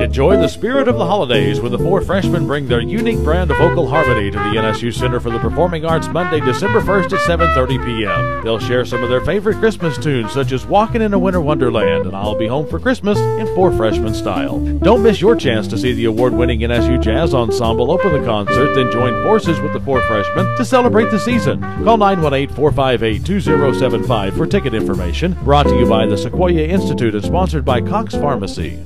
Enjoy the spirit of the holidays when the four freshmen bring their unique brand of vocal harmony to the NSU Center for the Performing Arts Monday, December 1st at 7:30 p.m. They'll share some of their favorite Christmas tunes such as Walking in a Winter Wonderland and I'll Be Home for Christmas in four freshman style. Don't miss your chance to see the award-winning NSU Jazz Ensemble open the concert, then join forces with the four freshmen to celebrate the season. Call 918-458-2075 for ticket information. Brought to you by the Sequoyah Institute and sponsored by Cox Pharmacy.